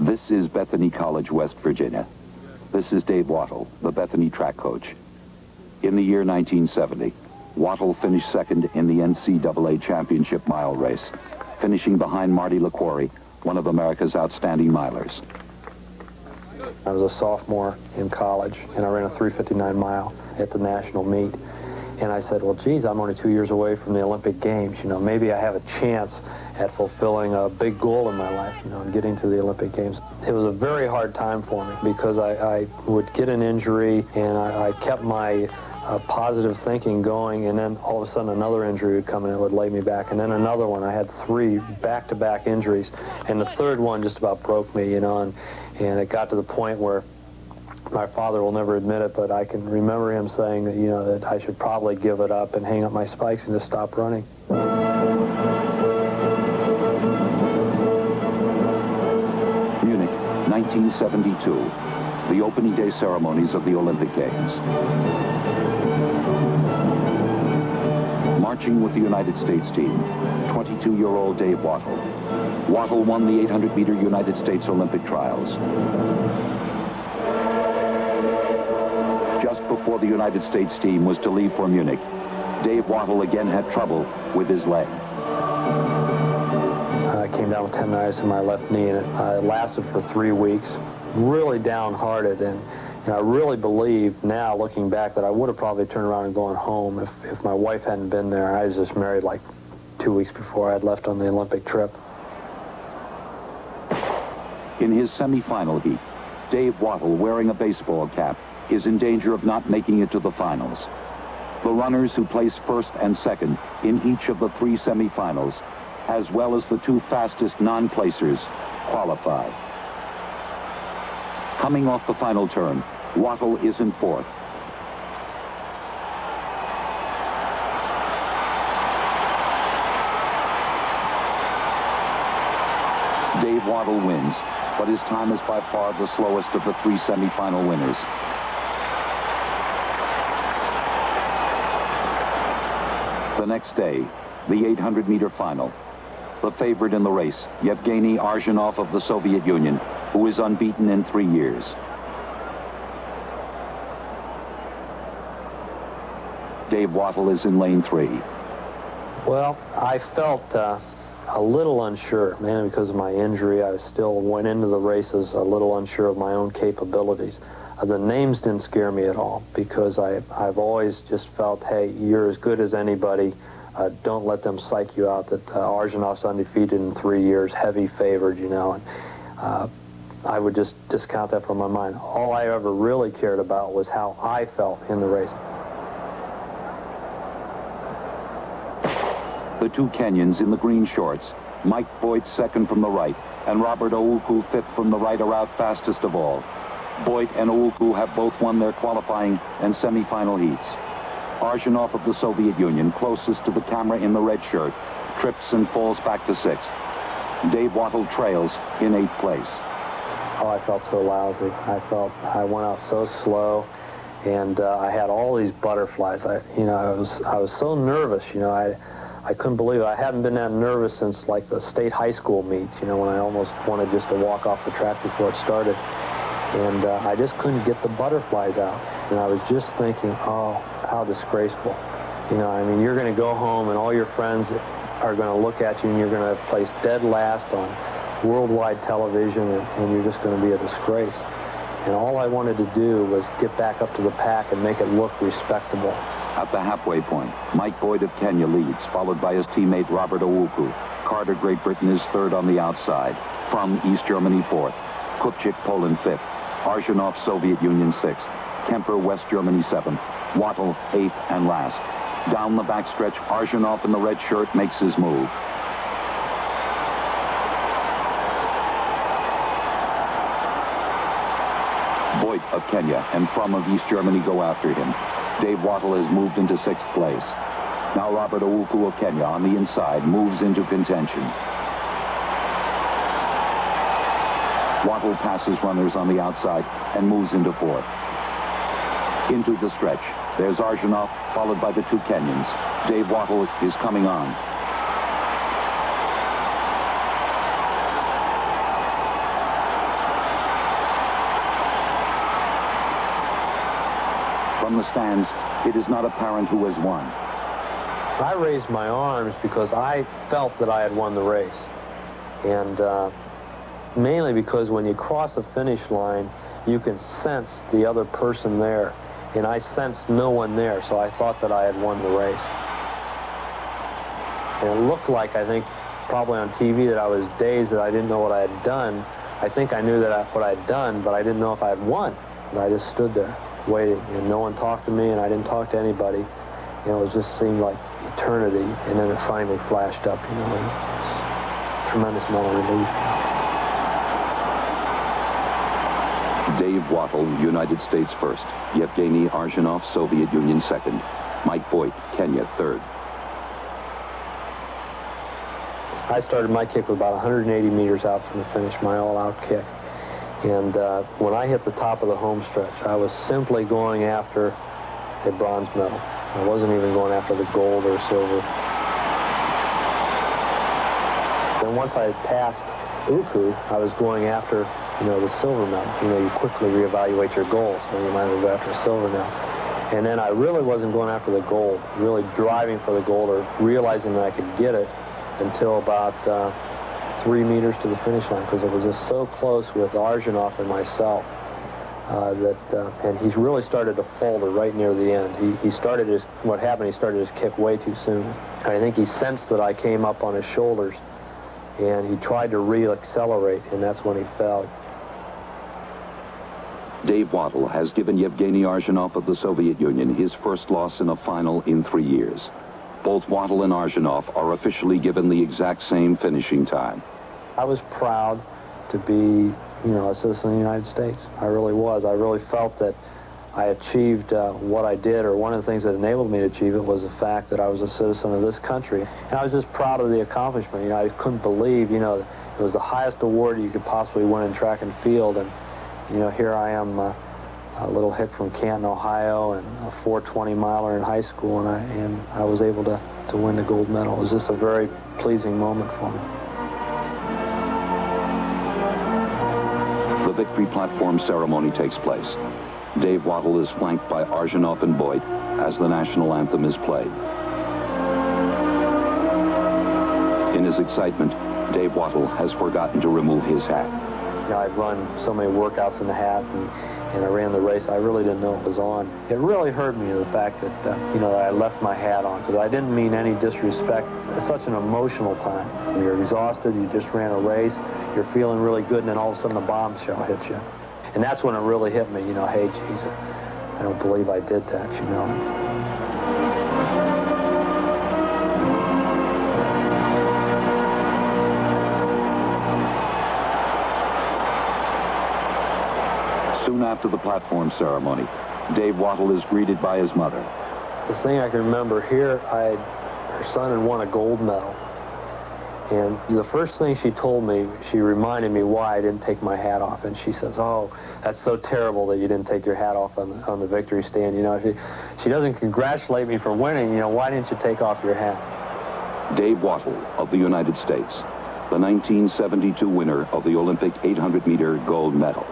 This is Bethany College, West Virginia. This is Dave Wottle, the Bethany track coach. In the year 1970, Wottle finished second in the NCAA championship mile race, finishing behind Marty Liquori, one of America's outstanding milers. I was a sophomore in college, and I ran a 359 mile at the national meet. And I said, well, geez, I'm only two years away from the Olympic Games. You know, maybe I have a chance at fulfilling a big goal in my life, you know, and getting to the Olympic Games. It was a very hard time for me because I, I would get an injury, and I, I kept my uh, positive thinking going, and then all of a sudden another injury would come and it would lay me back, and then another one. I had three back-to-back -back injuries, and the third one just about broke me, you know, and, and it got to the point where my father will never admit it, but I can remember him saying that, you know, that I should probably give it up and hang up my spikes and just stop running. Munich, 1972, the opening day ceremonies of the Olympic Games. Marching with the United States team, 22-year-old Dave Wottle. Wottle won the 800-meter United States Olympic trials. Before the United States team was to leave for Munich, Dave Wottle again had trouble with his leg. I came down with tendonitis in my left knee, and it uh, lasted for three weeks. Really downhearted, and, and I really believe now, looking back, that I would have probably turned around and gone home if, if my wife hadn't been there. I was just married like two weeks before I'd left on the Olympic trip. In his semifinal heat, Dave Wottle, wearing a baseball cap, is in danger of not making it to the finals. The runners who place first and second in each of the three semifinals, as well as the two fastest non-placers, qualify. Coming off the final turn, Wottle is in fourth. Dave Wottle wins, but his time is by far the slowest of the three semifinal winners. The next day, the 800-meter final. The favorite in the race, Yevgeny Arzhanov of the Soviet Union, who is unbeaten in three years. Dave Wottle is in lane three. Well, I felt uh, a little unsure, mainly because of my injury. I still went into the races a little unsure of my own capabilities. The names didn't scare me at all because I, I've always just felt, hey, you're as good as anybody. Uh, don't let them psych you out that uh, Arzhanov's undefeated in three years, heavy favored, you know. And uh, I would just discount that from my mind. All I ever really cared about was how I felt in the race. The two Kenyans in the green shorts, Mike Boit second from the right, and Robert Ouko fifth from the right are out fastest of all. Boit and Ouko have both won their qualifying and semifinal heats. Arzhanov of the Soviet Union, closest to the camera in the red shirt, trips and falls back to sixth. Dave Wottle trails in eighth place. Oh, I felt so lousy. I felt I went out so slow, and uh, I had all these butterflies. I, you know, I was I was so nervous. You know, I I couldn't believe it. I hadn't been that nervous since like the state high school meet. You know, when I almost wanted just to walk off the track before it started and uh, I just couldn't get the butterflies out. And I was just thinking, oh, how disgraceful. You know, I mean, you're going to go home and all your friends are going to look at you and you're going to place dead last on worldwide television and, and you're just going to be a disgrace. And all I wanted to do was get back up to the pack and make it look respectable. At the halfway point, Mike Boit of Kenya leads, followed by his teammate Robert Ouko. Carter, Great Britain, is third on the outside. Fromm East Germany, fourth. Kupczyk, Poland, fifth. Arzhanov, Soviet Union, sixth. Kemper, West Germany, seventh. Wottle, eighth and last. Down the backstretch, Arzhanov in the red shirt makes his move. Boit of Kenya and Fromm of East Germany go after him. Dave Wottle has moved into sixth place. Now Robert Ouko of Kenya on the inside moves into contention. Wottle passes runners on the outside and moves into fourth. Into the stretch. There's Arzhanov, followed by the two Kenyans. Dave Wottle is coming on. From the stands, it is not apparent who has won. I raised my arms because I felt that I had won the race. And uh, mainly because when you cross the finish line, you can sense the other person there. And I sensed no one there, so I thought that I had won the race. And it looked like, I think, probably on TV that I was dazed that I didn't know what I had done. I think I knew that I, what I had done, but I didn't know if I had won. And I just stood there waiting, and no one talked to me, and I didn't talk to anybody. It just seemed like eternity, and then it finally flashed up, you know, tremendous amount of relief. Dave Wottle, United States first. Yevgeny Arzhanov, Soviet Union second. Mike Boit, Kenya third. I started my kick with about 180 meters out from the finish, my all-out kick. And uh, when I hit the top of the home stretch, I was simply going after a bronze medal. I wasn't even going after the gold or silver. Then once I had passed Ouko, I was going after you know, the silver medal. You know, you quickly reevaluate your goals. Know, you might as well go after a silver now. And then I really wasn't going after the gold, really driving for the gold or realizing that I could get it until about uh, three meters to the finish line because it was just so close with Arzhanov and myself uh, that, uh, and he's really started to falter right near the end. He, he started his, what happened, he started his kick way too soon. I think he sensed that I came up on his shoulders and he tried to re-accelerate and that's when he fell. Dave Wottle has given Yevgeny Arzhanov of the Soviet Union his first loss in a final in three years. Both Wottle and Arzhanov are officially given the exact same finishing time. I was proud to be, you know, a citizen of the United States. I really was. I really felt that I achieved uh, what I did, or one of the things that enabled me to achieve it was the fact that I was a citizen of this country. And I was just proud of the accomplishment. You know, I couldn't believe, you know, it was the highest award you could possibly win in track and field, and you know, here I am, uh, a little hick from Canton, Ohio, and a 420 miler in high school, and I and I was able to to win the gold medal. It was just a very pleasing moment for me. The victory platform ceremony takes place. Dave Wottle is flanked by Arzhanov and Boit as the national anthem is played. In his excitement, Dave Wottle has forgotten to remove his hat. You know, I've run so many workouts in the hat, and, and I ran the race. I really didn't know it was on. It really hurt me, the fact that, uh, you know, that I left my hat on, because I didn't mean any disrespect. It's such an emotional time. You're exhausted, you just ran a race, you're feeling really good, and then all of a sudden the bombshell hits you. And that's when it really hit me, you know, hey, geez, I don't believe I did that, you know. After the platform ceremony, Dave Wottle is greeted by his mother. The thing I can remember here, I her son had won a gold medal. And the first thing she told me, she reminded me why I didn't take my hat off. And she says, oh, that's so terrible that you didn't take your hat off on the, on the victory stand. You know, she, she doesn't congratulate me for winning. You know, why didn't you take off your hat? Dave Wottle of the United States, the 1972 winner of the Olympic 800-meter gold medal.